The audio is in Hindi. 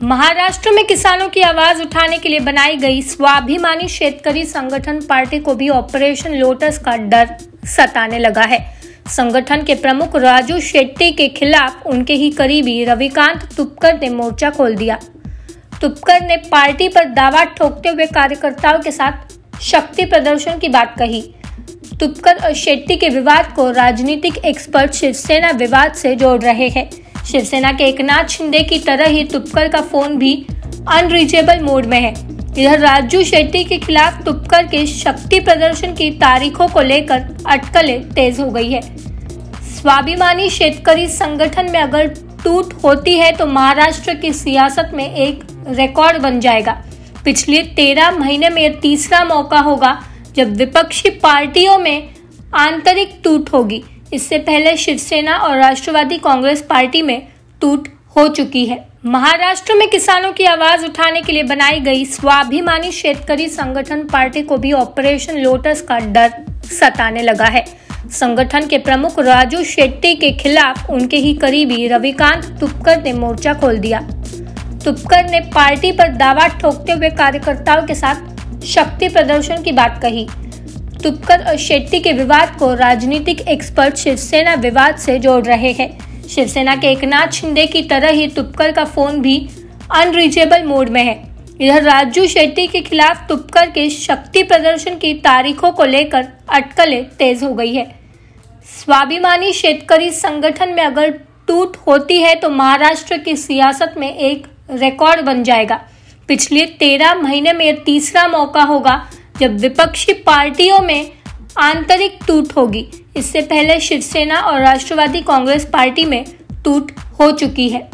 महाराष्ट्र में किसानों की आवाज़ उठाने के लिए बनाई गई स्वाभिमानी शेतकरी संगठन पार्टी को भी ऑपरेशन लोटस का डर सताने लगा है। संगठन के प्रमुख राजू शेट्टी के खिलाफ उनके ही करीबी रविकांत तुपकर ने मोर्चा खोल दिया। तुपकर ने पार्टी पर दावा ठोकते हुए कार्यकर्ताओं के साथ शक्ति प्रदर्शन की बात कही। तुपकर और शेट्टी के विवाद को राजनीतिक एक्सपर्ट शिवसेना विवाद से जोड़ रहे हैं। शिवसेना के एकनाथ शिंदे की तरह ही तुपकर का फ़ोन भी अनरीचेबल मोड में है। इधर राजू शेट्टी के खिलाफ तुपकर के शक्ति प्रदर्शन की तारीखों को लेकर अटकलें तेज हो गई है। स्वाभिमानी शेतकरी संगठन में अगर टूट होती है तो महाराष्ट्र की सियासत में एक रिकॉर्ड बन जाएगा। पिछले तेरह महीने में यह तीसरा मौका होगा जब विपक्षी पार्टियों में आंतरिक टूट होगी। इससे पहले शिवसेना और राष्ट्रवादी कांग्रेस पार्टी में टूट हो चुकी है। महाराष्ट्र में किसानों की आवाज़ उठाने के लिए बनाई गई स्वाभिमानी शेतकरी संगठन पार्टी को भी ऑपरेशन लोटस का डर सताने लगा है। संगठन के प्रमुख राजू शेट्टी के खिलाफ उनके ही करीबी रविकांत तुपकर ने मोर्चा खोल दिया। तुपकर ने पार्टी पर दावा ठोकते हुए कार्यकर्ताओं के साथ शक्ति प्रदर्शन की बात कही। तुपकर और शेट्टी के विवाद को राजनीतिक एक्सपर्ट शिवसेना विवाद से जोड़ रहे हैं। शिवसेना के एकनाथ शिंदे की तरह ही तुपकर का फ़ोन भी अनरीचेबल मोड में है। इधर राजू शेट्टी के खिलाफ तुपकर के शक्ति प्रदर्शन की तारीखों को लेकर अटकलें तेज हो गई है। स्वाभिमानी शेतकरी संगठन में अगर टूट होती है तो महाराष्ट्र की सियासत में एक रिकॉर्ड बन जाएगा। पिछले तेरह महीने में यह तीसरा मौका होगा जब विपक्षी पार्टियों में आंतरिक टूट होगी, इससे पहले शिवसेना और राष्ट्रवादी कांग्रेस पार्टी में टूट हो चुकी है।